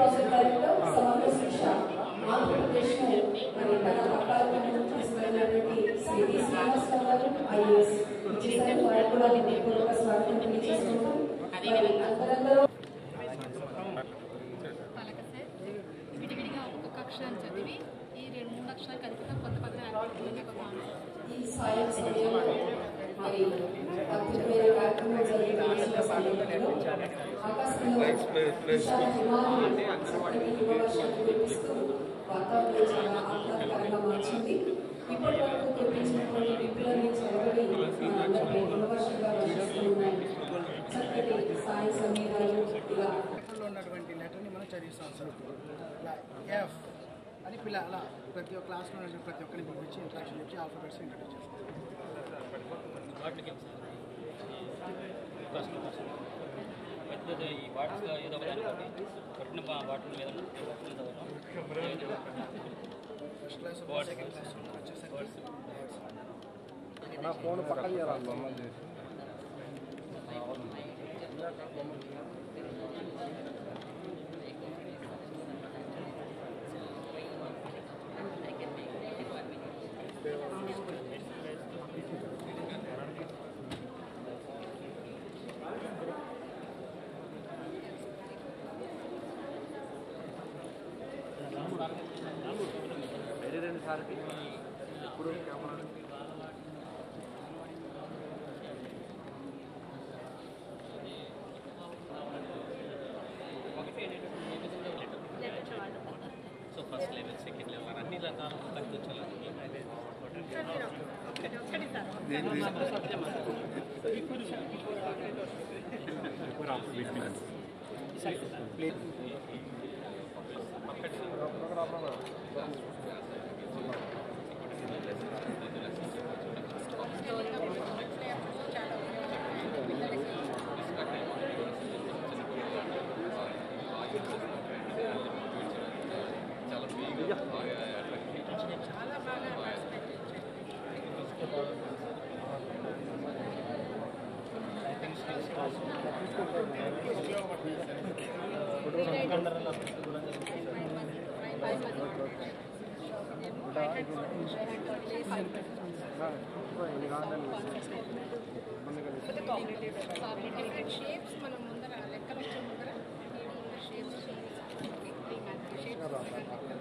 Project director సమగ్ర శిక్ష ఆంధ్రప్రదేశ్ మరి తన పట్టాలను తీసుకెళ్ళినటువంటి శ్రీ శ్రీనివాసరావు గారు ఐఏఎస్ చేశారు వారికి కూడా హృదయపూర్వక స్వాగతం తెలియజేసుకుంటాం అందరందరూ ఈ సాయం సమయంలో మరి అద్భుతమైన కార్యక్రమం జరిగిన సమయంలో ఆకాశంలో విశాల హిమాలయం చక్కటి యువవర్షం కురిపిస్తూ వాతావరణం చాలా ఆహ్లాదకరంగా మార్చింది ఇప్పటి వరకు కురిపించినటువంటి విపులని చదవడి మనందరిపై యువవర్షంగా వర్షిస్తూ ఉన్నాయి చక్కటి సాయం సమీరాలు ఇలా లెటర్లో ఉన్నటువంటి లెటర్ని మనం చదివిస్తాం సార్ ఇలా ఎఫ్ అని పిల్ల అలా ప్రతి ఒక్క క్లాస్లో ఉన్న ప్రతి ఒక్కరిని పంపించి ఇంట్రాక్షన్ ఇచ్చి ఆల్ఫాబెట్స్ ఇంట్రడ్యూస్ చేస్తాం పెద్దది ఈ వాటిలో ఏదో ఒక దాని ఒకటి కొట్టిన బా- వాటిల మీద ఉన్న వాటిని చదవడం ఫస్ట్ క్లాస్ సెకండ్ క్లాస్ వచ్చేసరికి నా ఫోన్ పక్కన చేయాలి బొమ్మలు చేసి రెండు సార్లు ఇప్పుడు camera so first level second level అన్ని రకాల తగ్గించాలి షేప్స్ మనం ముందర లెక్కలు వచ్చే ముందర షేప్స్ షేప్స్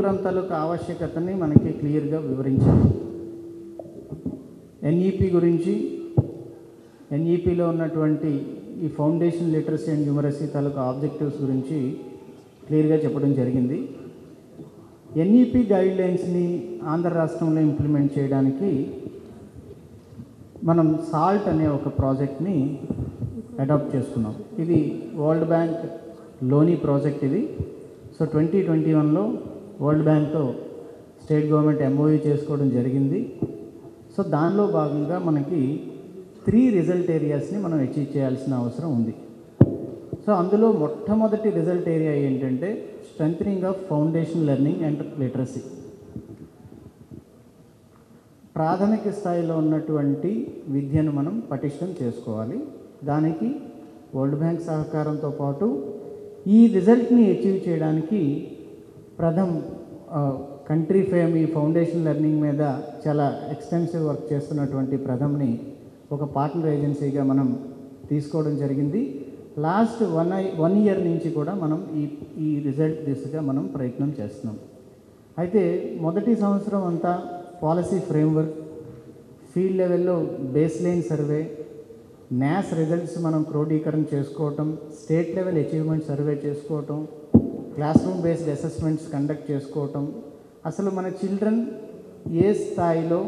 ట్రైనింగ్ ప్రోగ్రామ్ తాలూకా ఆవశ్యకతని మనకి క్లియర్గా వివరించారు. ఎన్ఈపి గురించి ఎన్ఈపిలో ఉన్నటువంటి ఈ ఫౌండేషన్ లిటరసీ అండ్ న్యూమరసీ తాలూకా ఆబ్జెక్టివ్స్ గురించి క్లియర్గా చెప్పడం జరిగింది. ఎన్ఈపి గైడ్లైన్స్ని ఆంధ్ర రాష్ట్రంలో ఇంప్లిమెంట్ చేయడానికి మనం సాల్ట్ అనే ఒక ప్రాజెక్ట్ని అడాప్ట్ చేసుకున్నాం. ఇది వరల్డ్ బ్యాంక్లోని ప్రాజెక్ట్ ఇది. సో ట్వంటీ ట్వంటీ వన్లో వరల్డ్ బ్యాంక్తో స్టేట్ గవర్నమెంట్ ఎంఓయూ చేసుకోవడం జరిగింది. సో దానిలో భాగంగా మనకి త్రీ రిజల్ట్ ఏరియాస్ని మనం అచీవ్ చేయాల్సిన అవసరం ఉంది. సో అందులో మొట్టమొదటి రిజల్ట్ ఏరియా ఏంటంటే strength of foundation learning and literacy. ప్రాథమిక స్థాయిలో ఉన్నటువంటి విద్యను మనం పటిష్టం చేసుకోవాలి. దానికి వరల్డ్ బ్యాంక్ సహకారంతో పాటు ఈ రిజల్ట్ని అచీవ్ చేయడానికి ప్రథమ్ కంట్రీ ఫేమ్ ఈ ఫౌండేషన్ లెర్నింగ్ మీద చాలా ఎక్స్టెన్సివ్ వర్క్ చేస్తున్నటువంటి ప్రథమ్ని ఒక పార్ట్నర్ ఏజెన్సీగా మనం తీసుకోవడం జరిగింది. Last one I one year నుంచి కూడా మనం ఈ ఈ రిజల్ట్ దిశగా మనం ప్రయత్నం చేస్తున్నాం. అయితే మొదటి సంవత్సరం అంతా పాలసీ ఫ్రేమ్వర్క్ ఫీల్డ్ లెవెల్లో base line survey NAS results మనం క్రోడీకరణ చేసుకోవటం స్టేట్ లెవెల్ అచీవ్మెంట్ సర్వే చేసుకోవటం class room based assessments conduct చేసుకోవటం. అసలు మన చిల్డ్రన్ ఏ స్థాయిలో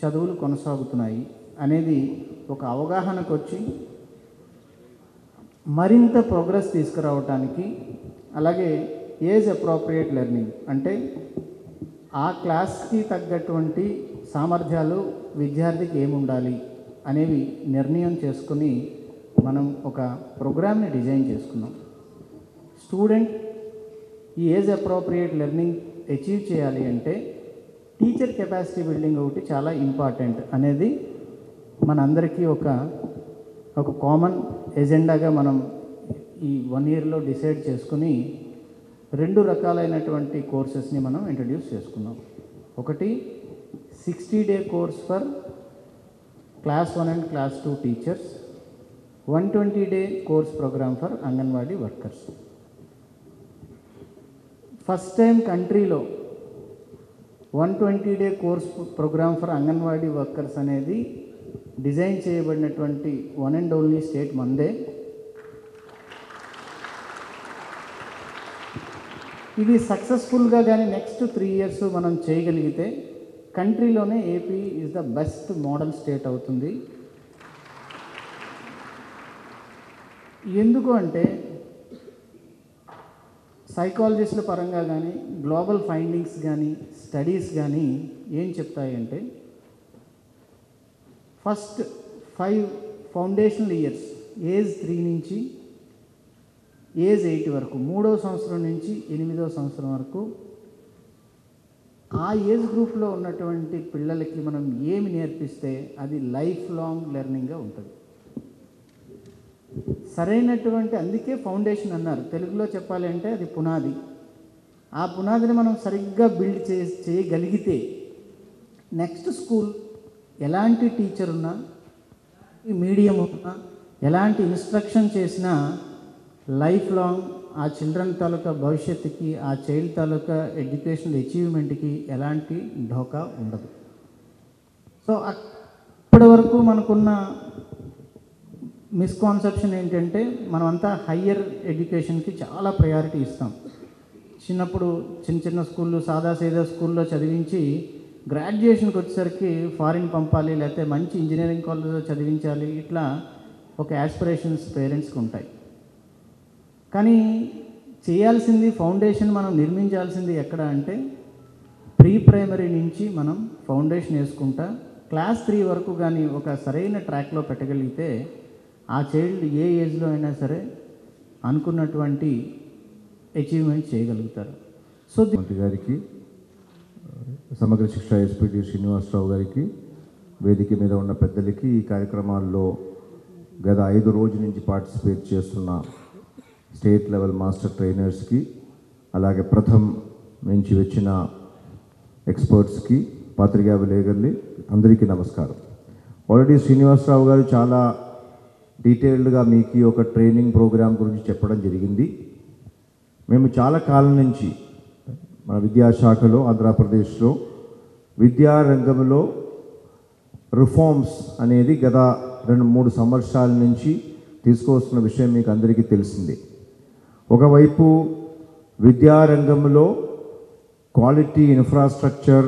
చదువులు కొనసాగుతున్నాయి అనేది ఒక అవగాహనకు వచ్చి మరింత ప్రోగ్రెస్ తీసుకురావటానికి అలాగే ఏజ్ అప్రోప్రియేట్ లెర్నింగ్ అంటే ఆ క్లాస్కి తగ్గటువంటి సామర్థ్యాలు విద్యార్థికి ఏముండాలి అనేవి నిర్ణయం చేసుకుని మనం ఒక ప్రోగ్రామ్ని డిజైన్ చేసుకున్నాం. స్టూడెంట్ ఈ ఏజ్ అప్రోప్రియేట్ లెర్నింగ్ అచీవ్ చేయాలి అంటే టీచర్ కెపాసిటీ బిల్డింగ్ ఒకటి చాలా ఇంపార్టెంట్ అనేది మనందరికీ ఒక ఒక కామన్ ఎజెండాగా మనం ఈ వన్ ఇయర్లో డిసైడ్ చేసుకుని రెండు రకాలైనటువంటి కోర్సెస్ని మనం ఇంట్రడ్యూస్ చేసుకున్నాం. ఒకటి sixty day course for class one and class two teachers one twenty day course program for anganwadi workers. First time కంట్రీలో one twenty day course program for anganwadi workers అనేది design చేయబడినటువంటి one and only state మందే. ఇది సక్సెస్ఫుల్గా కానీ next three years మనం చేయగలిగితే కంట్రీలోనే AP is the best model state అవుతుంది. ఎందుకు అంటే సైకాలజిస్టుల పరంగా కానీ గ్లోబల్ ఫైండింగ్స్ కానీ స్టడీస్ కానీ ఏం చెప్తాయంటే first five foundational years age three నుంచి ఏజ్ ఎయిట్ వరకు మూడో సంవత్సరం నుంచి ఎనిమిదో సంవత్సరం వరకు ఆ ఏజ్ గ్రూప్లో ఉన్నటువంటి పిల్లలకి మనం ఏమి నేర్పిస్తే అది లైఫ్ లాంగ్ లెర్నింగ్గా ఉంటుంది. సరైనటువంటి అందుకే ఫౌండేషన్ అన్నారు. తెలుగులో చెప్పాలి అంటే అది పునాది. ఆ పునాదిని మనం సరిగ్గా బిల్డ్ చే చేయగలిగితే నెక్స్ట్ స్కూల్ ఎలాంటి టీచర్ ఉన్నా ఈ మీడియం ఉన్నా ఎలాంటి ఇన్స్ట్రక్షన్ చేసినా లైఫ్ లాంగ్ ఆ చిల్డ్రన్ తాలూకా భవిష్యత్తుకి ఆ చైల్డ్ తాలూకా ఎడ్యుకేషనల్ అచీవ్మెంట్కి ఎలాంటి ఢోకా ఉండదు. సో ఇప్పటి వరకు మనకున్న మిస్కాన్సెప్షన్ ఏంటంటే మనమంతా హయ్యర్ ఎడ్యుకేషన్కి చాలా ప్రయారిటీ ఇస్తాం. చిన్నప్పుడు చిన్న చిన్న స్కూళ్ళు సాదా సీదా స్కూల్లో చదివించి గ్రాడ్యుయేషన్కి వచ్చేసరికి ఫారిన్ పంపాలి లేకపోతే మంచి ఇంజనీరింగ్ కాలేజ్లో చదివించాలి ఇట్లా ఒక యాస్పిరేషన్స్ పేరెంట్స్కి ఉంటాయి. కానీ చేయాల్సింది ఫౌండేషన్ మనం నిర్మించాల్సింది ఎక్కడ అంటే ప్రీ ప్రైమరీ నుంచి మనం ఫౌండేషన్ వేసుకుంటా క్లాస్ త్రీ వరకు కానీ ఒక సరైన ట్రాక్లో పెట్టగలిగితే ఆ చైల్డ్ ఏ ఏజ్లో అయినా సరే అనుకున్నటువంటి అచీవ్మెంట్ చేయగలుగుతారు. సో గారికి సమగ్ర శిక్ష ఎస్పీటీ శ్రీనివాసరావు గారికి వేదిక మీద ఉన్న పెద్దలకి ఈ కార్యక్రమాల్లో గత ఐదు రోజుల నుంచి పార్టిసిపేట్ చేస్తున్న స్టేట్ లెవెల్ మాస్టర్ ట్రైనర్స్కి అలాగే ప్రథమ్ నుంచి వచ్చిన ఎక్స్పర్ట్స్కి పాత్రికా విలేకరులు అందరికీ నమస్కారం. ఆల్రెడీ శ్రీనివాసరావు గారు చాలా డీటెయిల్డ్గా మీకు ఒక ట్రైనింగ్ ప్రోగ్రాం గురించి చెప్పడం జరిగింది. మేము చాలా కాలం నుంచి మన విద్యాశాఖలో ఆంధ్రప్రదేశ్లో విద్యారంగంలో రిఫార్మ్స్ అనేది గత రెండు మూడు సంవత్సరాల నుంచి తీసుకొస్తున్న విషయం మీకు అందరికీ తెలిసింది. ఒకవైపు విద్యారంగంలో క్వాలిటీ ఇన్ఫ్రాస్ట్రక్చర్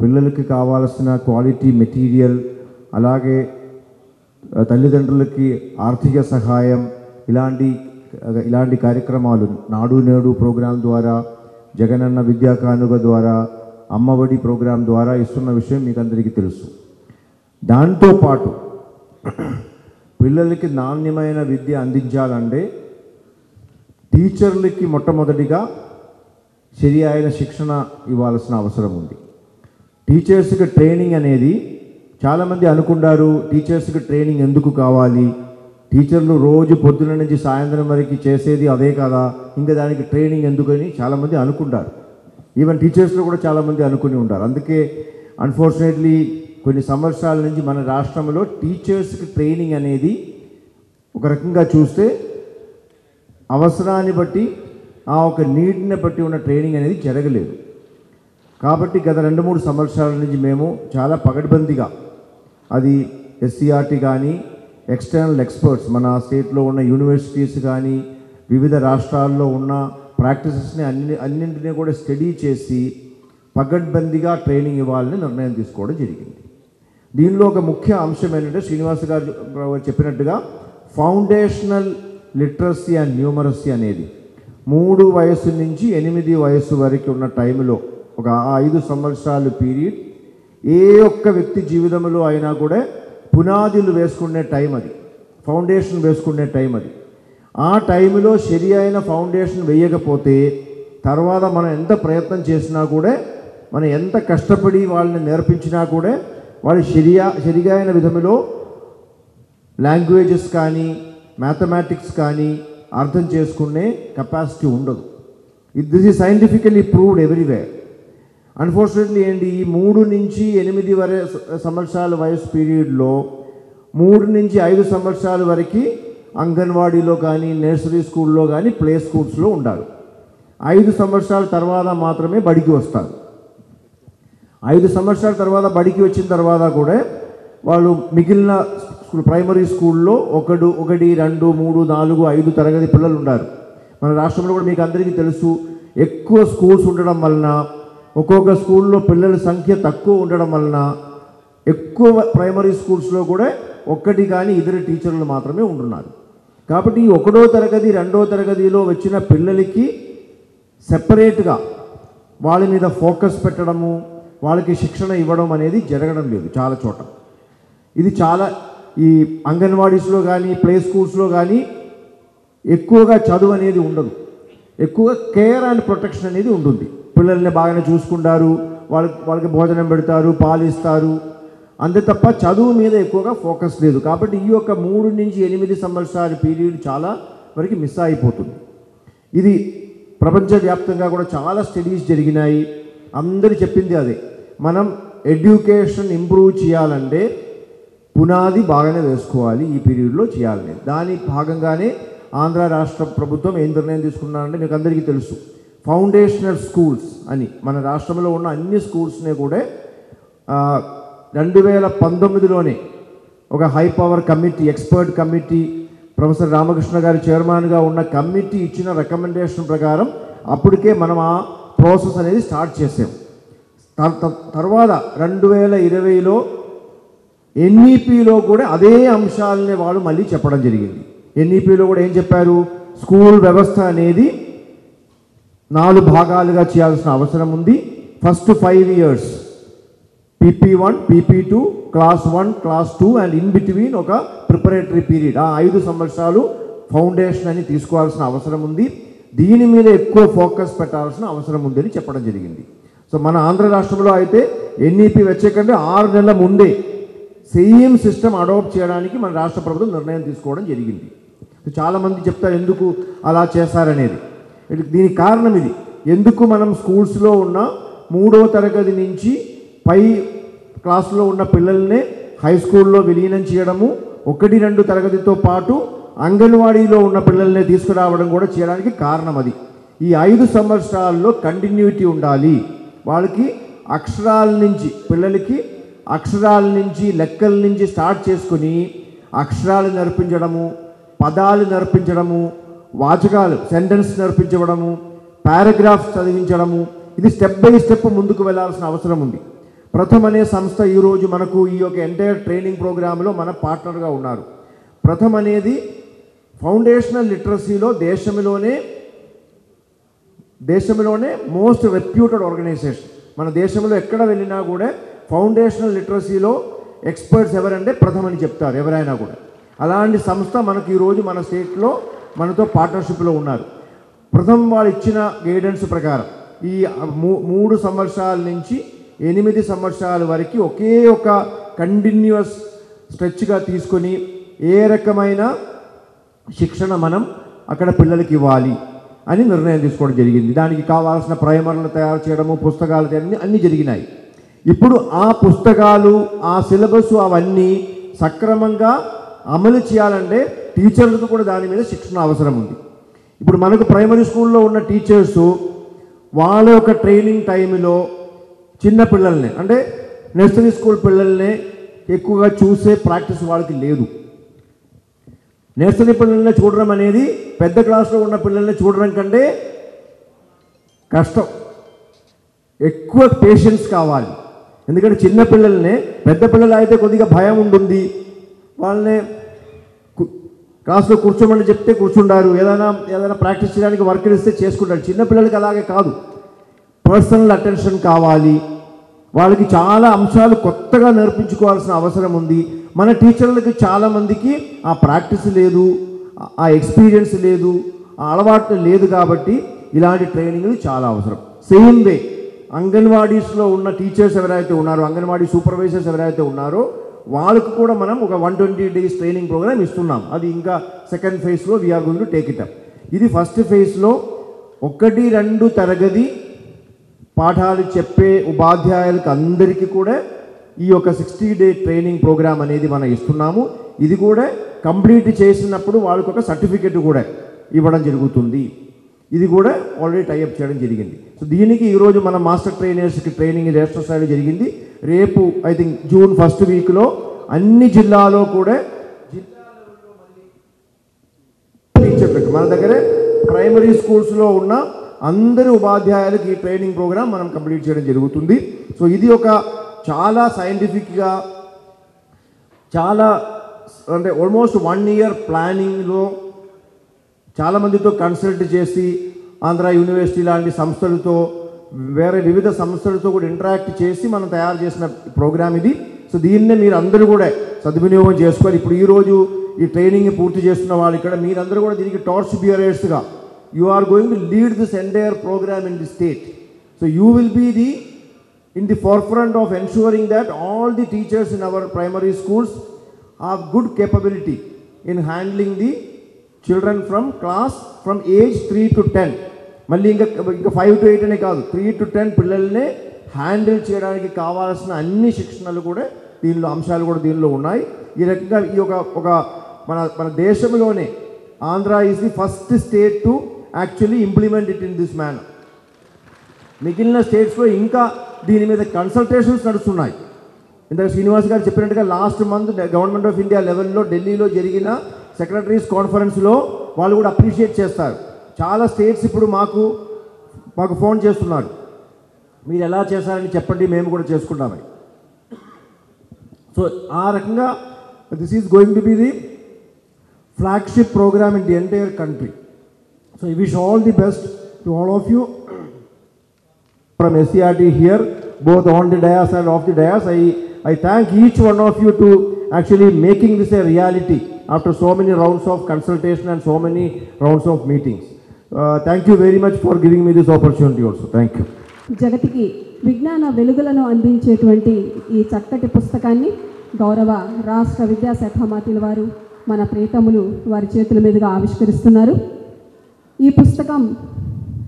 పిల్లలకి కావాల్సిన క్వాలిటీ మెటీరియల్ అలాగే తల్లిదండ్రులకి ఆర్థిక సహాయం ఇలాంటి ఇలాంటి కార్యక్రమాలు నాడు నేడు ప్రోగ్రాం ద్వారా జగనన్న విద్యా కానుక ద్వారా అమ్మఒడి ప్రోగ్రాం ద్వారా ఇస్తున్న విషయం మీకు అందరికీ తెలుసు దాంతోపాటు పిల్లలకి నాణ్యమైన విద్య అందించాలంటే టీచర్లకి మొట్టమొదటిగా సరి అయిన శిక్షణ ఇవ్వాల్సిన అవసరం ఉంది. టీచర్స్కి ట్రైనింగ్ అనేది చాలామంది అనుకుంటారు టీచర్స్కి ట్రైనింగ్ ఎందుకు కావాలి? టీచర్లు రోజు పొద్దున నుంచి సాయంత్రం వరకు చేసేది అదే కదా ఇంకా దానికి ట్రైనింగ్ ఎందుకని చాలామంది అనుకుంటారు. ఈవెన్ టీచర్స్లో కూడా చాలామంది అనుకుని ఉంటారు. అందుకే అన్ఫార్చునేట్లీ కొన్ని సంవత్సరాల నుంచి మన రాష్ట్రంలో టీచర్స్కి ట్రైనింగ్ అనేది ఒక రకంగా చూస్తే అవసరాన్ని బట్టి ఆ ఒక నీడ్ని బట్టి ఉన్న ట్రైనింగ్ అనేది జరగలేదు. కాబట్టి గత రెండు మూడు సంవత్సరాల నుంచి మేము చాలా పగడ్బందీగా అది ఎస్సీఆర్టీ కానీ ఎక్స్టర్నల్ ఎక్స్పర్ట్స్ మన స్టేట్లో ఉన్న యూనివర్సిటీస్ కానీ వివిధ రాష్ట్రాల్లో ఉన్న ప్రాక్టీసెస్ని అన్ని అన్నింటినీ కూడా స్టడీ చేసి పగడ్బందీగా ట్రైనింగ్ ఇవ్వాలని నిర్ణయం తీసుకోవడం జరిగింది. దీనిలో ఒక ముఖ్య అంశం ఏంటంటే శ్రీనివాస గారు గారు చెప్పినట్టుగా ఫౌండేషనల్ లిటరసీ అండ్ న్యూమరసీ అనేది మూడు వయసు నుంచి ఎనిమిది వయసు వరకు ఉన్న టైంలో ఒక ఐదు సంవత్సరాలు పీరియడ్ ఏ ఒక్క వ్యక్తి జీవితంలో అయినా కూడా పునాదులు వేసుకునే టైం అది. ఫౌండేషన్ వేసుకునే టైం అది. ఆ టైంలో సరి అయిన ఫౌండేషన్ వేయకపోతే తర్వాత మనం ఎంత ప్రయత్నం చేసినా కూడా మనం ఎంత కష్టపడి వాళ్ళని నేర్పించినా కూడా వాళ్ళు సరియా సరిగా అయిన విధములో లాంగ్వేజెస్ కానీ మ్యాథమెటిక్స్ కానీ అర్థం చేసుకునే కెపాసిటీ ఉండదు. దిస్ ఈ సైంటిఫికలీ ప్రూవ్డ్ ఎవ్రీవేర్ అన్ఫార్చునేట్లీ ఏంటి ఈ మూడు నుంచి ఎనిమిది వరే సంవత్సరాల వయసు పీరియడ్లో మూడు నుంచి ఐదు సంవత్సరాల వరకు అంగన్వాడీలో కానీ నర్సరీ స్కూల్లో కానీ ప్లే స్కూల్స్లో ఉండాలి. ఐదు సంవత్సరాల తర్వాత మాత్రమే బడికి వస్తారు. ఐదు సంవత్సరాల తర్వాత బడికి వచ్చిన తర్వాత కూడా వాళ్ళు మిగిలిన స్కూల్ ప్రైమరీ స్కూల్లో ఒకడు ఒకటి రెండు మూడు నాలుగు ఐదు తరగతి పిల్లలు ఉన్నారు మన రాష్ట్రంలో కూడా మీకు అందరికీ తెలుసు ఎక్కువ స్కూల్స్ ఉండడం వలన ఒక్కొక్క స్కూల్లో పిల్లల సంఖ్య తక్కువ ఉండడం వలన ఎక్కువ ప్రైమరీ స్కూల్స్లో కూడా ఒక్కటి కానీ ఇద్దరు టీచర్లు మాత్రమే ఉంటున్నారు. కాబట్టి ఈ ఒకటో తరగతి రెండో తరగతిలో వచ్చిన పిల్లలకి సెపరేట్గా వాళ్ళ మీద ఫోకస్ పెట్టడము వాళ్ళకి శిక్షణ ఇవ్వడం అనేది జరగడం లేదు చాలా చోట. ఇది చాలా ఈ అంగన్వాడీస్లో కానీ ప్లే స్కూల్స్లో కానీ ఎక్కువగా చదువు అనేది ఉండదు. ఎక్కువగా కేర్ అండ్ ప్రొటెక్షన్ అనేది ఉంటుంది. పిల్లల్ని బాగానే చూసుకుంటారు వాళ్ళకి వాళ్ళకి భోజనం పెడతారు పాలిస్తారు. అంతే తప్ప చదువు మీద ఎక్కువగా ఫోకస్ లేదు. కాబట్టి ఈ యొక్క మూడు నుంచి ఎనిమిది సంవత్సరాల పీరియడ్ చాలా వరకు మిస్ అయిపోతుంది. ఇది ప్రపంచవ్యాప్తంగా కూడా చాలా స్టడీస్ జరిగినాయి. అందరూ చెప్పింది అదే. మనం ఎడ్యుకేషన్ ఇంప్రూవ్ చేయాలంటే పునాది బాగానే వేసుకోవాలి ఈ పీరియడ్లో చేయాలని. దాని భాగంగానే ఆంధ్ర రాష్ట్ర ప్రభుత్వం ఏం నిర్ణయం తీసుకున్నారంటే మీకు అందరికీ తెలుసు. ఫౌండేషనల్ స్కూల్స్ అని మన రాష్ట్రంలో ఉన్న అన్ని స్కూల్స్నే కూడా రెండు వేల పంతొమ్మిదిలోనే ఒక high power committee expert committee professor Ramakrishna గారి చైర్మన్గా ఉన్న కమిటీ ఇచ్చిన రికమెండేషన్ ప్రకారం అప్పటికే మనం ఆ ప్రాసెస్ అనేది స్టార్ట్ చేసాం. త- త- తర్వాత రెండు వేల ఇరవైలో ఎన్ఈపిలో కూడా అదే అంశాలని వాళ్ళు మళ్ళీ చెప్పడం జరిగింది. ఎన్ఈపిలో కూడా ఏం చెప్పారు? స్కూల్ వ్యవస్థ అనేది నాలుగు భాగాలుగా చేయాల్సిన అవసరం ఉంది. First five years PP one PP two class one class two and in between ఒక ప్రిపరేటరీ పీరియడ్. ఆ ఐదు సంవత్సరాలు ఫౌండేషన్ అని తీసుకోవాల్సిన అవసరం ఉంది. దీని మీద ఎక్కువ ఫోకస్ పెట్టాల్సిన అవసరం ఉంది అని చెప్పడం జరిగింది. సో మన ఆంధ్ర రాష్ట్రంలో అయితే ఎన్ఈపి వచ్చే కంటే ఆరు నెలల ముందే సేమ్ సిస్టమ్ అడాప్ట్ చేయడానికి మన రాష్ట్ర ప్రభుత్వం నిర్ణయం తీసుకోవడం జరిగింది. చాలామంది చెప్తారు ఎందుకు అలా చేశారనేది. దీనికి కారణం ఇది. ఎందుకు మనం స్కూల్స్లో ఉన్న మూడో తరగతి నుంచి పై క్లాసులో ఉన్న పిల్లల్ని హై స్కూల్లో విలీనం చేయడము ఒకటి రెండు తరగతితో పాటు అంగన్వాడీలో ఉన్న పిల్లల్ని తీసుకురావడం కూడా చేయడానికి కారణం అది. ఈ ఐదు సంవత్సరాల్లో కంటిన్యూటీ ఉండాలి. వాళ్ళకి అక్షరాల నుంచి పిల్లలకి అక్షరాల నుంచి లెక్కల నుంచి స్టార్ట్ చేసుకుని అక్షరాలు నేర్పించడము పదాలు నేర్పించడము వాచకాలు సెంటెన్స్ నేర్పించడము పారాగ్రాఫ్స్ చదివించడము ఇది స్టెప్ బై స్టెప్ ముందుకు వెళ్ళాల్సిన అవసరం ఉంది. ప్రథమ్ అనే సంస్థ ఈరోజు మనకు ఈ యొక్క ఎంటైర్ ట్రైనింగ్ ప్రోగ్రాంలో మన పార్ట్నర్గా ఉన్నారు. ప్రథమ్ అనేది ఫౌండేషనల్ లిటరసీలో దేశంలోనే దేశంలోనే మోస్ట్ రెప్యూటెడ్ ఆర్గనైజేషన్ మన దేశంలో ఎక్కడ వెళ్ళినా కూడా ఫౌండేషనల్ లిటరసీలో ఎక్స్పర్ట్స్ ఎవరంటే ప్రథమని చెప్తారు ఎవరైనా కూడా. అలాంటి సంస్థ మనకు ఈరోజు మన స్టేట్లో మనతో పార్ట్నర్షిప్లో ఉన్నారు. ప్రథమ వాళ్ళు ఇచ్చిన గైడెన్స్ ప్రకారం ఈ మూ- మూడు సంవత్సరాల నుంచి ఎనిమిది సంవత్సరాల వరకు ఒకే ఒక కంటిన్యూస్ స్ట్రెచ్గా తీసుకొని ఏ రకమైన శిక్షణ మనం అక్కడ పిల్లలకి ఇవ్వాలి అని నిర్ణయం తీసుకోవడం జరిగింది. దానికి కావాల్సిన ప్రైమర్లు తయారు చేయడము పుస్తకాలు అన్నీ అన్నీ జరిగినాయి. ఇప్పుడు ఆ పుస్తకాలు ఆ సిలబస్ అవన్నీ సక్రమంగా అమలు చేయాలంటే టీచర్లకు కూడా దాని మీద శిక్షణ అవసరం ఉంది. ఇప్పుడు మనకు ప్రైమరీ స్కూల్లో ఉన్న టీచర్స్ వాళ్ళ యొక్క ట్రైనింగ్ టైంలో చిన్న పిల్లల్ని అంటే నర్సరీ స్కూల్ పిల్లల్ని ఎక్కువగా చూసే ప్రాక్టీస్ వాళ్ళకి లేదు. నర్సరీ పిల్లల్ని చూడడం అనేది పెద్ద క్లాస్లో ఉన్న పిల్లల్ని చూడడం కంటే కష్టం. ఎక్కువ పేషెన్స్ కావాలి. ఎందుకంటే చిన్న పిల్లల్ని పెద్ద పిల్లలు అయితే కొద్దిగా భయం ఉంటుంది వాళ్ళని కు- క్లాస్లో కూర్చోమని చెప్తే కూర్చుంటారు ఏదైనా ఏదైనా ప్రాక్టీస్ చేయడానికి వర్క్ ఇస్తే చేసుకుంటారు. చిన్నపిల్లలకి అలాగే కాదు. పర్సనల్ అటెన్షన్ కావాలి. వాళ్ళకి చాలా అంశాలు కొత్తగా నేర్పించుకోవాల్సిన అవసరం ఉంది. మన టీచర్లకి చాలామందికి ఆ ప్రాక్టీస్ లేదు ఆ- ఆ ఎక్స్పీరియన్స్ లేదు ఆ అలవాటు లేదు కాబట్టి ఇలాంటి ట్రైనింగ్లు చాలా అవసరం. సేమ్ వే అంగన్వాడీస్లో ఉన్న టీచర్స్ ఎవరైతే ఉన్నారో అంగన్వాడీ సూపర్వైజర్స్ ఎవరైతే ఉన్నారో వాళ్ళకు కూడా మనం ఒక one twenty days training program ఇస్తున్నాం. అది ఇంకా సెకండ్ ఫేజ్లో we're going to take it up ఇది ఫస్ట్ ఫేజ్లో ఒకటి రెండు తరగతి పాఠాలు చెప్పే ఉపాధ్యాయులకు అందరికీ కూడా ఈ యొక్క సిక్స్టీ డే ట్రైనింగ్ ప్రోగ్రామ్ అనేది మనం ఇస్తున్నాము. ఇది కూడా కంప్లీట్ చేసినప్పుడు వాళ్ళకు ఒక సర్టిఫికెట్ కూడా ఇవ్వడం జరుగుతుంది. ఇది కూడా ఆల్రెడీ టైఅప్ చేయడం జరిగింది. సో దీనికి ఈరోజు మన మాస్టర్ ట్రైనర్స్కి ట్రైనింగ్ రాష్ట్ర స్థాయిలో జరిగింది. రేపు ఐ థింక్ జూన్ ఫస్ట్ వీక్లో అన్ని జిల్లాలో కూడా టీచర్ మన దగ్గరే ప్రైమరీ స్కూల్స్లో ఉన్న అందరి ఉపాధ్యాయులకు ఈ ట్రైనింగ్ ప్రోగ్రామ్ మనం కంప్లీట్ చేయడం జరుగుతుంది. సో ఇది ఒక చాలా సైంటిఫిక్గా చాలా అంటే ఆల్మోస్ట్ వన్ ఇయర్ ప్లానింగ్లో చాలామందితో కన్సల్ట్ చేసి ఆంధ్ర యూనివర్సిటీ లాంటి సంస్థలతో వేరే వివిధ సంస్థలతో కూడా ఇంటరాక్ట్ చేసి మనం తయారు చేసిన ప్రోగ్రామ్ ఇది. సో దీన్నే మీరు అందరూ కూడా సద్వినియోగం చేసుకోవాలి. ఇప్పుడు ఈరోజు ఈ ట్రైనింగ్ పూర్తి చేస్తున్న వాళ్ళు ఇక్కడ మీరందరూ కూడా దీనికి torch బియరర్స్గా you are going to lead this entire program in the state so you will be the in the forefront of ensuring that all the teachers in our primary schools have good capability in handling the children from class from age three to ten మళ్ళీ ఇంకా ఇంకా five to eight అనే కాదు. Three to ten పిల్లల్ని handle చేయడానికి కావాల్సిన అన్ని శిక్షణలు కూడా దీనిలో అంశాలు కూడా దీనిలో ఉన్నాయి. ఈ రకంగా ఈ ఒక ఒక మన మన దేశంలోనే Andhra is the first state to actually implement it in this man మిగిలిన స్టేట్స్లో ఇంకా దీని మీద కన్సల్టేషన్స్ నడుస్తున్నాయి. ఇందాక శ్రీనివాస్ గారు చెప్పినట్టుగా last month government of India లెవెల్లో ఢిల్లీలో జరిగిన సెక్రటరీస్ కాన్ఫరెన్స్లో వాళ్ళు కూడా అప్రిషియేట్ చేస్తారు. చాలా స్టేట్స్ ఇప్పుడు మాకు మాకు ఫోన్ చేస్తున్నారు. మీరు ఎలా చేశారని చెప్పండి మేము కూడా చేసుకుంటామని సో ఆ రకంగా this is going to be the flagship program in the entire country so I wish all the best to all of you from SCERT here both on the dais and off the dais I I thank each one of you to actually making this a reality. After so many rounds of consultation and so many rounds of meetings. Uh, thank you very much for giving me this opportunity also. Thank you. జగతికి విజ్ఞాన వెలుగులను అందించేటువంటి ఈ చక్కటి పుస్తకాన్ని గౌరవ రాష్ట్ర విద్యాశాఖ మాతిల వారు మన ప్రియతములు వారి చేతుల మీదుగా ఆవిష్కరిస్తున్నారు ఈ పుస్తకం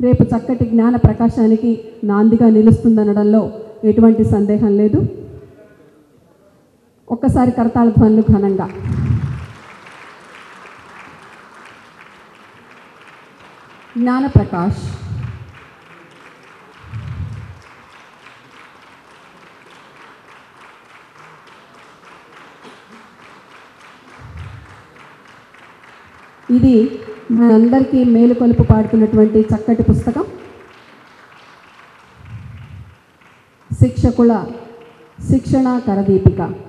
రేపు చక్కటి జ్ఞాన ప్రకాశానికి నాందిగా నిలుస్తుందనడంలో ఎటువంటి సందేహం లేదు ఒక్కసారి కరతాళ ధ్వనులు ఘనంగా జ్ఞానప్రకాష్. ఇది మనందరికీ మేలుకొలుపు పాడుతున్నటువంటి చక్కటి పుస్తకం. శిక్షకుల శిక్షణ కరదీపిక.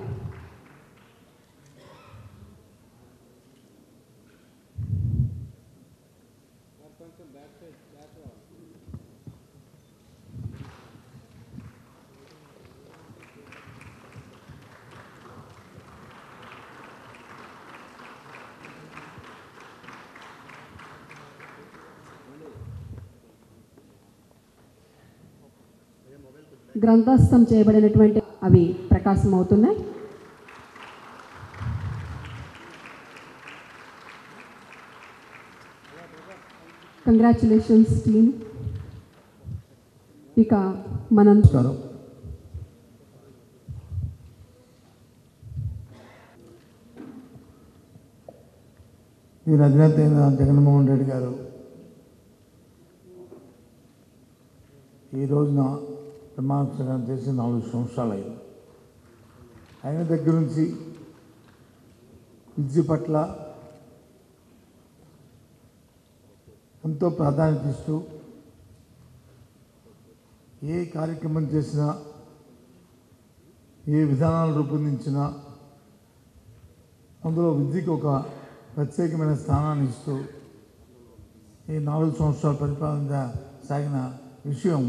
గ్రంథస్థం చేయబడినటువంటి అవి ప్రకాశం అవుతున్నాయి కంగ్రాచులేషన్స్ టీమ్ ఇక మనం నమస్కారం. అధినేత అయిన జగన్మోహన్ రెడ్డి గారు ఈ రోజున ప్రమాణ చేసి నాలుగు సంవత్సరాలు అయింది. ఆయన దగ్గర నుంచి విద్య పట్ల ఎంతో ప్రాధాన్యత ఇస్తూ ఏ కార్యక్రమం చేసినా ఏ విధానాలు రూపొందించినా అందులో విద్యకు ఒక ప్రత్యేకమైన స్థానాన్ని ఇస్తూ ఈ నాలుగు సంవత్సరాల పరిపాలన సాగిన విషయం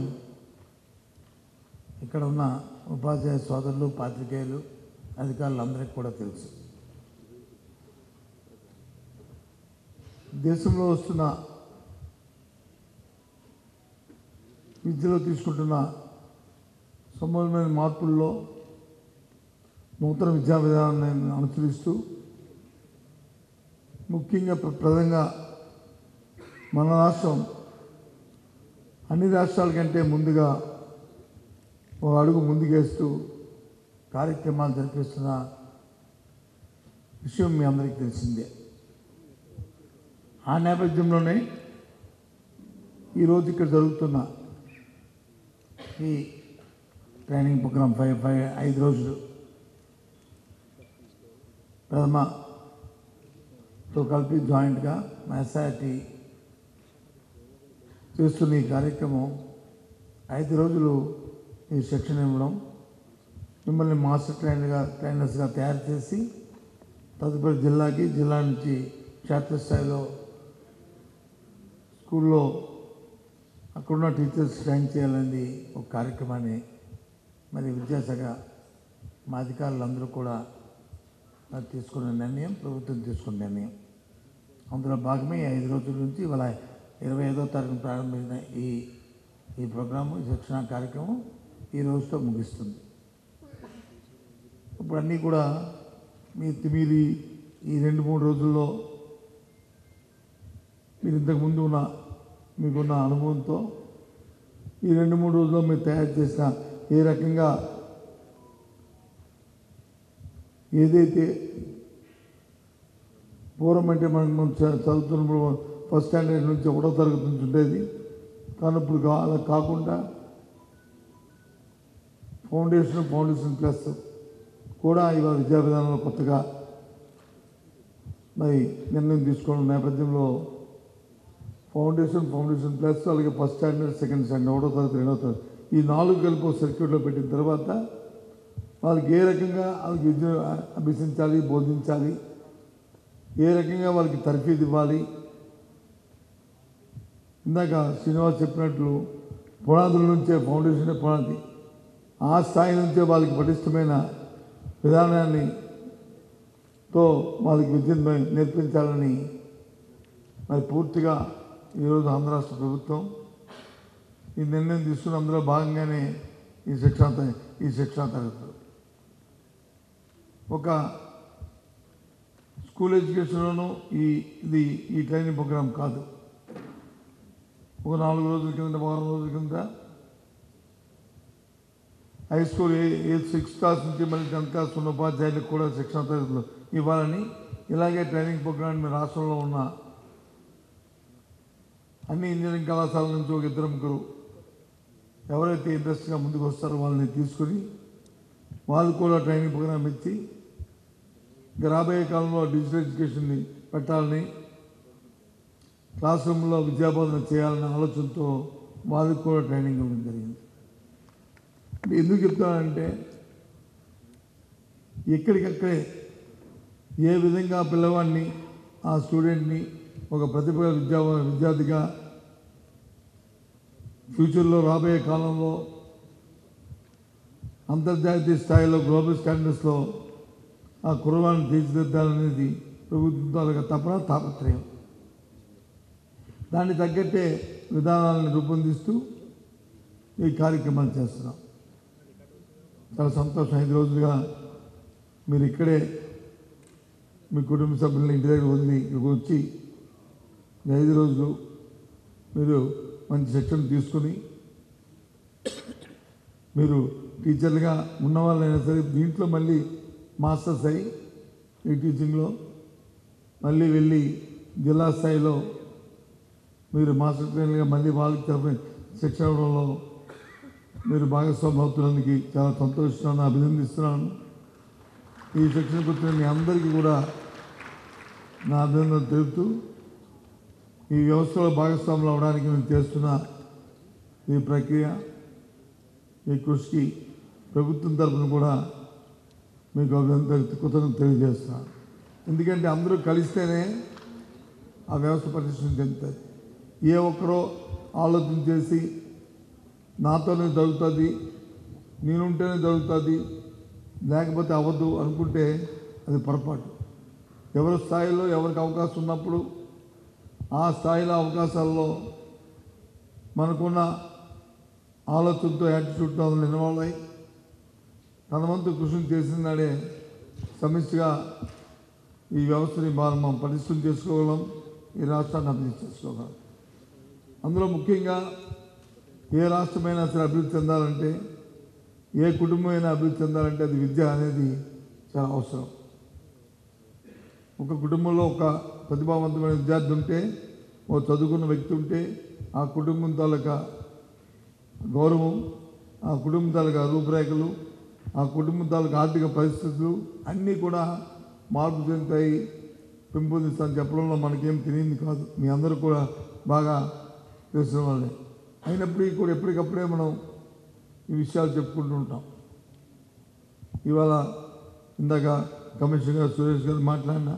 ఇక్కడ ఉన్న ఉపాధ్యాయ సోదరులు పాత్రికేయులు అధికారులందరికీ కూడా తెలుసు. దేశంలో వస్తున్న విద్యలో తీసుకుంటున్న సమూలమైన మార్పుల్లో నూతన విద్యా విధానాన్ని అనుసరిస్తూ ముఖ్యంగా ప్ర- ప్రధానంగా మన రాష్ట్రం అన్ని రాష్ట్రాల కంటే ముందుగా ఓ అడుగు ముందుకేస్తూ కార్యక్రమాలు జరిపిస్తున్న విషయం మీ అందరికీ తెలిసిందే. ఆ నేపథ్యంలోనే ఈరోజు ఇక్కడ జరుగుతున్న ఈ ట్రైనింగ్ ప్రోగ్రామ్ ఫైవ్ ఫైవ్ ఐదు రోజులు ప్రథమతో కలిపి జాయింట్గా మా ఎస్ఐటి చేస్తున్న ఈ కార్యక్రమం ఐదు రోజులు ఈ శిక్షణ ఇవ్వడం. మిమ్మల్ని మాస్టర్ ట్రైనర్గా ట్రైనర్స్గా తయారు చేసి తదుపరి జిల్లాకి జిల్లా నుంచి క్షేత్రస్థాయిలో స్కూల్లో అక్కడున్న టీచర్స్ ట్రైన్ చేయాలనేది ఒక కార్యక్రమాన్ని మరి విద్యాశాఖ మా అధికారులందరూ కూడా తీసుకున్న నిర్ణయం ప్రభుత్వం తీసుకున్న నిర్ణయం. అందులో భాగమే ఐదు రోజుల నుంచి ఇవాళ ఇరవై ఐదో తారీఖున ప్రారంభమైన ఈ ఈ ప్రోగ్రాము ఈ శిక్షణ కార్యక్రమం. ఈ రోజుతో ముగిస్తుంది. ఇప్పుడు అన్నీ కూడా మీ మీరు ఈ- రెండు మూడు రోజుల్లో మీరు ఇంతకుముందు ఉన్న మీకున్న అనుభవంతో ఈ రెండు మూడు రోజుల్లో మీరు తయారు చేసిన ఏ రకంగా ఏదైతే పూర్వం అంటే మనకు మనం చదువుతున్నప్పుడు ఫస్ట్ స్టాండర్డ్ నుంచి ఒకటో తరగతి నుంచి ఉండేది కానీ ఇప్పుడు అలా కాకుండా ఫౌండేషన్ ఫౌండేషన్ ప్లస్ కూడా ఇవాళ విద్యా విధానంలో కొత్తగా మరి నిర్ణయం తీసుకోవడం నేపథ్యంలో ఫౌండేషన్ ఫౌండేషన్ ప్లస్ అలాగే ఫస్ట్ స్టాండర్డ్ సెకండ్ స్టాండర్డ్ ఒకటో తరగతి రెండో తరగతి ఈ నాలుగు కలిపి సర్క్యూట్లో పెట్టిన తర్వాత వాళ్ళకి ఏ రకంగా వాళ్ళకి విద్య అభ్యసించాలి బోధించాలి ఏ రకంగా వాళ్ళకి తర్ఫీదు ఇవ్వాలి ఇందాక శ్రీనివాస్ చెప్పినట్లు పునాదుల నుంచే ఫౌండేషన్ పునాది. ఆ స్థాయి నుంచే వాళ్ళకి పటిష్టమైన విధానాన్ని తో వాళ్ళకి విద్యను నేర్పించాలని మరి పూర్తిగా ఈరోజు ఆంధ్ర రాష్ట్ర ప్రభుత్వం ఈ నిర్ణయం తీసుకున్న అందులో భాగంగానే ఈ శిక్షణ ఈ శిక్షణ తరగతులు ఒక స్కూల్ ఎడ్యుకేషన్లోనూ ఈ ఇది ఈ ట్రైనింగ్ ప్రోగ్రాం కాదు. ఒక నాలుగు రోజుల కింద వారం రోజుల కింద హై స్కూల్ ఏ ఏ సిక్స్త్ క్లాస్ నుంచి మళ్ళీ టెన్త్ క్లాస్ ఉన్న ఉపాధ్యాయులకు కూడా శిక్షణ తరగతులు ఇవ్వాలని ఇలాగే ట్రైనింగ్ ప్రోగ్రాం మీ రాష్ట్రంలో ఉన్న అన్ని ఇంజనీరింగ్ కళాశాల నుంచి ఒక ఇద్దరు ముగ్గురు ఎవరైతే ఇంట్రెస్ట్గా ముందుకు వస్తారో వాళ్ళని తీసుకుని వాళ్ళు కూడా ట్రైనింగ్ ప్రోగ్రాం ఇచ్చి రాబోయే కాలంలో డిజిటల్ ఎడ్యుకేషన్ని పెట్టాలని క్లాస్ రూమ్లో విద్యాబోధన చేయాలనే ఆలోచనతో వాళ్ళకి కూడా ట్రైనింగ్ ఇవ్వడం జరిగింది. ఎందుకు చెప్తానంటే ఎక్కడికక్కడే ఏ విధంగా పిల్లవాడిని ఆ స్టూడెంట్ని ఒక ప్రతిభ విద్యా విద్యార్థిగా ఫ్యూచర్లో రాబోయే కాలంలో అంతర్జాతీయ స్థాయిలో గ్లోబల్ స్టాండర్డ్స్లో ఆ కురవాన్ని తీర్చిదిద్దాలనేది ప్రభుత్వాలుగా తప్పన తపన తాపత్రయం. దాన్ని తగ్గట్టే విధానాలను రూపొందిస్తూ ఈ కార్యక్రమాలు చేస్తున్నాం. చాలా సంతోషం ఐదు రోజులుగా మీరు ఇక్కడే మీ కుటుంబ సభ్యులని ఇంటి దగ్గర వదిలి ఇక్కడికి వచ్చి ఐదు రోజులు మీరు మంచి శిక్షణ తీసుకుని మీరు టీచర్లుగా ఉన్న వాళ్ళైనా సరే దీంట్లో మళ్ళీ మాస్టర్స్ అయ్యి ఈ టీచింగ్లో మళ్ళీ వెళ్ళి జిల్లా స్థాయిలో మీరు మాస్టర్ ట్రైనర్గా మళ్ళీ వాళ్ళకి తరఫున శిక్షణ ఇవ్వడంలో మీరు భాగస్వామి అవుతున్నందుకు చాలా సంతోషిస్తున్నాను అభినందిస్తున్నాను. ఈ శిక్షణ పుట్టిన మీ అందరికీ కూడా నా అభినందన తెలుపుతూ ఈ వ్యవస్థలో భాగస్వాములు అవడానికి మేము చేస్తున్న ఈ ప్రక్రియ ఈ కృషికి ప్రభుత్వం తరఫున కూడా మీకు అభినందన కృతజ్ఞత తెలియజేస్తున్నాను ఎందుకంటే అందరూ కలిస్తేనే ఆ వ్యవస్థ పరిశీలన చెందుతుంది. ఏ ఒక్కరో ఆలోచన చేసి నాతోనే జరుగుతుంది నేనుంటేనే జరుగుతుంది లేకపోతే అవ్వద్దు అనుకుంటే అది పొరపాటు. ఎవరి స్థాయిలో ఎవరికి అవకాశం ఉన్నప్పుడు ఆ స్థాయిలో అవకాశాల్లో మనకున్న ఆలోచనతో యాటిట్యూడ్తో అందులో ఇన్వాల్వ్ అయ్యి తన వంతు కృషిని చేసినాడే సమిష్టిగా ఈ వ్యవస్థని మనం మనం పటిష్టం చేసుకోగలం ఈ రాష్ట్రాన్ని అభివృద్ధి చేసుకోగలం. అందులో ముఖ్యంగా ఏ రాష్ట్రమైనా సరే అభివృద్ధి చెందాలంటే ఏ కుటుంబమైనా అభివృద్ధి చెందాలంటే అది విద్య అనేది చాలా అవసరం. ఒక కుటుంబంలో ఒక ప్రతిభావంతమైన విద్యార్థి ఉంటే ఓ చదువుకున్న వ్యక్తి ఉంటే ఆ కుటుంబం తాలూకా గౌరవం ఆ కుటుంబం తాలూకా రూపురేఖలు ఆ కుటుంబం తాలూకా ఆర్థిక పరిస్థితులు అన్నీ కూడా మార్పు చెందుతాయి. పెంపొందిస్తాను చెప్పడంలో మనకేం తెలియదు కాదు. మీ అందరూ కూడా బాగా తెలిసిన వాళ్ళే. అయినప్పటికీ కూడా ఎప్పటికప్పుడే మనం ఈ విషయాలు చెప్పుకుంటూ ఉంటాం. ఇవాళ ఇందాక కమిషనర్ గారు సురేష్ గారు మాట్లాడినా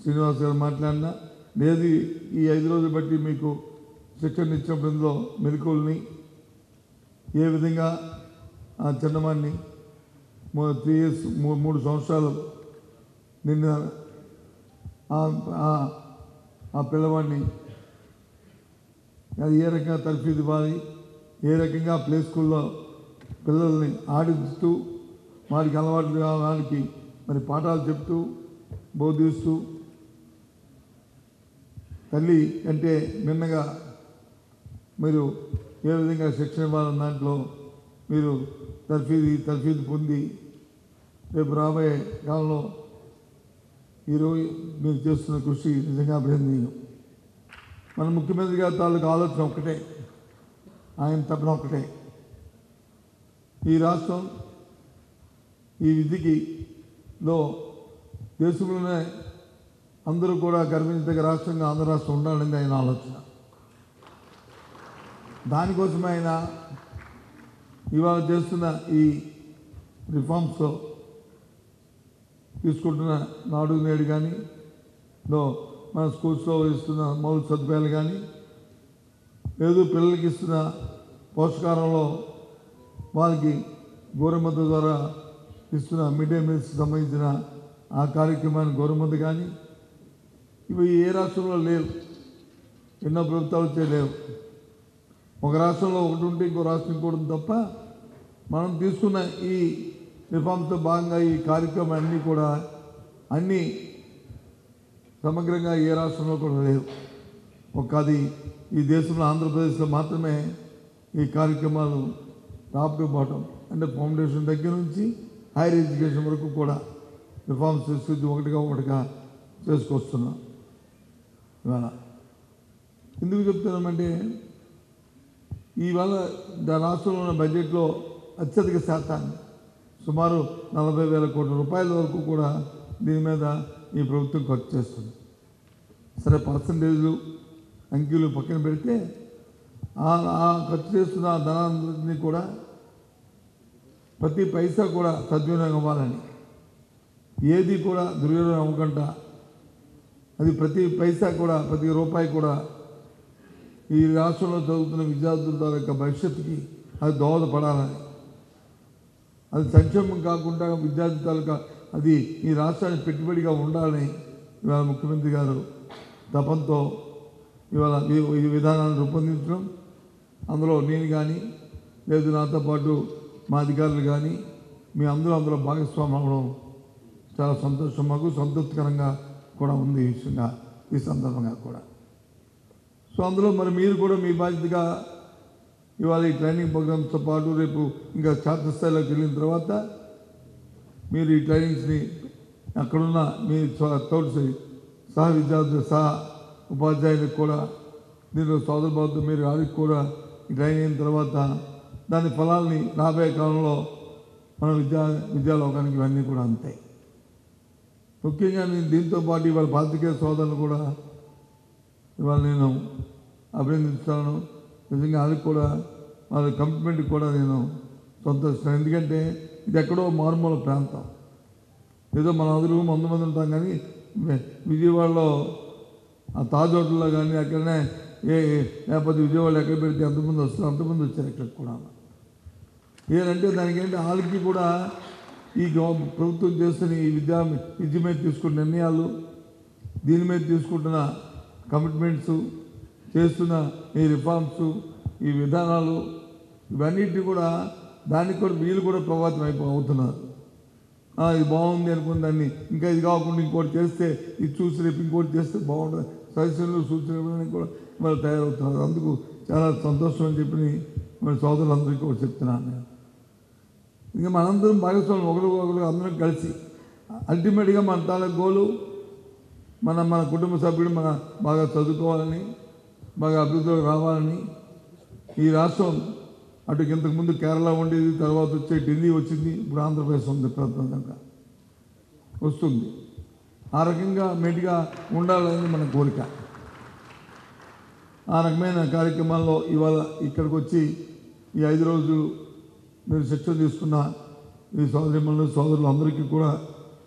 శ్రీనివాస్ గారు మాట్లాడినా లేదు ఈ ఐదు రోజులు బట్టి మీకు శిక్షణ ఇచ్చిన బృందంలో మెలకువల్ని ఏ విధంగా ఆ చిన్నమాన్ని త్రీ ఇయర్స్ మూడు సంవత్సరాలు నిన్న ఆ పిల్లవాడిని అది ఏ రకంగా తర్ఫీదు ఇవ్వాలి ఏ రకంగా ప్లే స్కూల్లో పిల్లల్ని ఆడిస్తూ వారికి అలవాటు కావడానికి మరి పాఠాలు చెప్తూ బోధిస్తూ తల్లి అంటే నిన్నగా మీరు ఏ విధంగా శిక్షణ ఇవ్వాలన్న దాంట్లో మీరు తర్ఫీదు తర్ఫీదు పొంది రేపు రాబోయే కాలంలో ఈరోజు మీరు చేస్తున్న కృషి నిజంగా అభినందనీయం. మన ముఖ్యమంత్రి గారి తాలూకు ఆలోచన ఒక్కటే ఆయన తపన ఒక్కటే ఈ రాష్ట్రం ఈ విధికి లో దేశంలోనే అందరూ కూడా గర్వించదగ్గ రాష్ట్రంగా ఆంధ్ర రాష్ట్రం ఉండాలని ఆయన ఆలోచన. దానికోసం ఆయన ఇవాళ చేస్తున్న ఈ రిఫార్మ్స్ తీసుకుంటున్న నాడు నేడు కానీ లో మన స్కూల్స్లో ఇస్తున్న మౌలిక సదుపాయాలు కానీ లేదు పిల్లలకి ఇస్తున్న పోషకాహారంలో వాళ్ళకి గోరుముద్ద ద్వారా ఇస్తున్న మిడ్ డే మీల్స్కి సంబంధించిన ఆ కార్యక్రమాన్ని గోరుముద్ద కానీ ఇవి ఏ రాష్ట్రంలో లేవు. ఎన్నో ప్రభుత్వాలు వచ్చే లేవు. ఒక రాష్ట్రంలో ఒకటి ఉంటే ఇంకో రాష్ట్రం ఇంకోటి తప్ప మనం తీసుకున్న ఈ రిఫార్మ్స్తో భాగంగా ఈ కార్యక్రమం అన్నీ కూడా అన్నీ సమగ్రంగా ఏ రాష్ట్రంలో కూడా లేవు ఒక అది ఈ దేశంలో ఆంధ్రప్రదేశ్లో మాత్రమే ఈ కార్యక్రమాలు టాప్ టు బాటం అంటే ఫౌండేషన్ దగ్గర నుంచి హైయర్ ఎడ్యుకేషన్ వరకు కూడా రిఫార్మ్స్ తీసుకొచ్చి ఒకటిగా ఒకటిగా చేసుకొస్తున్నాం. ఇవాళ ఎందుకు చెప్తున్నామంటే ఇవాళ రాష్ట్రంలో ఉన్న బడ్జెట్లో అత్యధిక శాతాన్ని సుమారు నలభై వేల కోట్ల రూపాయల వరకు కూడా దీని మీద ఈ ప్రభుత్వం ఖర్చు చేస్తుంది. సరే పర్సంటేజ్లు అంకెలు పక్కన పెడితే ఆ ఆ ఖర్చు చేస్తున్న ఆ ధనాన్ని కూడా ప్రతి పైసా కూడా సద్వినియోగం అవ్వాలని. ఏది కూడా దుర్వినియోగం అవ్వకుండా అది ప్రతి పైసా కూడా ప్రతి రూపాయి కూడా ఈ రాష్ట్రంలో చదువుతున్న విద్యార్థుల యొక్క భవిష్యత్తుకి అది దోహదపడాలని. అది సంక్షేమం కాకుండా విద్యార్థి తాలూకా అది ఈ రాష్ట్రానికి పెట్టుబడిగా ఉండాలని ఇవాళ ముఖ్యమంత్రి గారు తపంతో ఇవాళ ఈ- విధానాన్ని రూపొందించడం అందులో నేను కానీ లేదు నాతో పాటు మా అధికారులు కానీ మీ అందరూ అందులో భాగస్వామి అవ్వడం చాలా సంతోషం మాకు సంతృప్తికరంగా కూడా ఉంది ఈ విషయంగా ఈ సందర్భంగా కూడా. సో అందులో మరి మీరు కూడా మీ బాధ్యతగా ఇవాళ ఈ ట్రైనింగ్ ప్రోగ్రామ్స్తో పాటు రేపు ఇంకా క్షేత్రస్థాయిలోకి వెళ్ళిన తర్వాత మీరు ఈ ట్రైనింగ్స్ని అక్కడున్న మీ స్వ- తోటి సహ విద్యార్థులు సహ ఉపాధ్యాయులకు కూడా మీరు సోదరబాబుతో మీరు వారికి కూడా ఈ ట్రైనింగ్ అయిన తర్వాత దాని ఫలాల్ని రాబోయే కాలంలో మన విద్యా విద్యాలోకానికి ఇవన్నీ కూడా అంతాయి. ముఖ్యంగా నేను దీంతో పాటు ఇవాళ పాత్రికేయ సోదరులు కూడా ఇవాళ నేను అభినందిస్తాను. నిజంగా వాళ్ళకి కూడా వాళ్ళ కమిట్మెంట్కి కూడా నేను సంతోషిస్తాను. ఎందుకంటే ఇది ఎక్కడో మారుమూల ప్రాంతం. ఏదో మన అందరూ వంద మంది ఉంటాం కానీ విజయవాడలో ఆ తాజ్ హోటల్లో కానీ అక్కడనే ఏ లేకపోతే విజయవాడలో ఎక్కడ పెడితే ఎంతమంది వస్తారు అంతమంది వచ్చారు ఇక్కడికి కూడా. ఏంటంటే దానికి ఏంటి వాళ్ళకి కూడా ఈ ప్రభుత్వం చేస్తున్న ఈ విద్యా విద్య మీద తీసుకున్న నిర్ణయాలు దీని మీద తీసుకుంటున్న కమిట్మెంట్స్ చేస్తున్న ఈ రిఫార్మ్స్ ఈ విధానాలు ఇవన్నిటిని కూడా దానికి కూడా వీళ్ళు కూడా ప్రభావితం అయిపో అవుతున్నారు. ఇది బాగుంది అనుకున్న దాన్ని. ఇంకా ఇది కాకుండా ఇంకోటి చేస్తే ఇది చూసి రేపు ఇంకోటి చేస్తే బాగుంటుంది. సజెషన్లు సూచనలు కూడా వాళ్ళు తయారవుతున్నారు. అందుకు చాలా సంతోషం అని చెప్పి మన సోదరులందరికీ కూడా చెప్తున్నాను నేను. ఇంకా మనందరం భాగస్వామి ఒకరు ఒకరు అందరం కలిసి అల్టిమేట్గా మన తాల గోలు మన మన కుటుంబ సభ్యుడు మన బాగా చదువుకోవాలని బాగా అభివృద్ధిలోకి రావాలని ఈ రాష్ట్రం అటు ఇంతకుముందు కేరళ ఉండేది తర్వాత వచ్చే ఢిల్లీ వచ్చింది ఇప్పుడు ఆంధ్రప్రదేశ్ ఉంది ప్రధానంగా. వస్తుంది. ఆ రకంగా మెటిగా ఉండాలనేది మన కోరిక. ఆ రకమైన కార్యక్రమాల్లో ఇవాళ ఇక్కడికి వచ్చి ఈ ఐదు రోజులు మీరు శిక్షణ తీసుకున్న ఈ సోదరిమణులు సోదరులు అందరికీ కూడా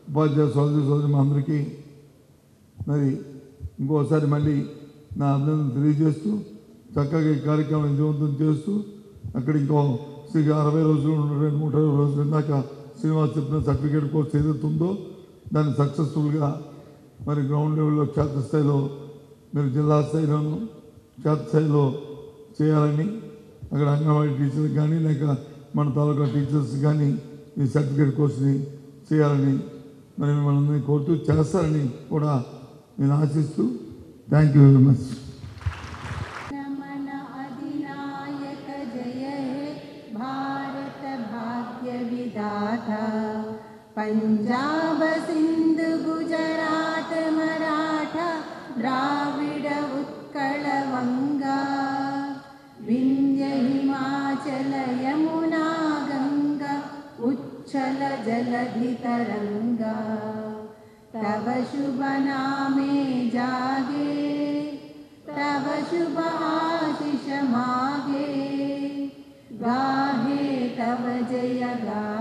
ఉపాధ్యాయ సోదరి సోదరి అందరికీ మరి ఇంకోసారి మళ్ళీ నా అభినందన తెలియజేస్తూ చక్కగా ఈ కార్యక్రమం విజయవంతం చేస్తూ అక్కడ ఇంకో శ్రీ అరవై రోజులు రెండు మూడు అరవై రోజులు ఇందాక శ్రీనివాస్ చెప్పిన సర్టిఫికేట్ కోర్స్ ఏదైతే ఉందో దాన్ని సక్సెస్ఫుల్గా మరి గ్రౌండ్ లెవెల్లో క్షేత్రస్థాయిలో మీరు జిల్లా స్థాయిలోను క్షేత్రస్థాయిలో చేయాలని అక్కడ అంగన్వాడీ టీచర్లకు కానీ లేక మన తాలూకా టీచర్స్ కానీ ఈ సర్టిఫికేట్ కోర్సుని చేయాలని మరి మిమ్మల్ని కోరుతూ చేస్తారని కూడా నేను ఆశిస్తూ thank you very much. Punjab Sindh Gujarat Maratha Dravida Utkal Banga Vindhya Himachal Yamuna Ganga उच्छल जलधि तरंगा तव शुभ नामे जागे तव शुभ आशिष मागे गाहे तव जय गाधा